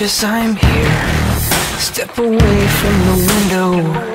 anxious I'm here. Step away from the window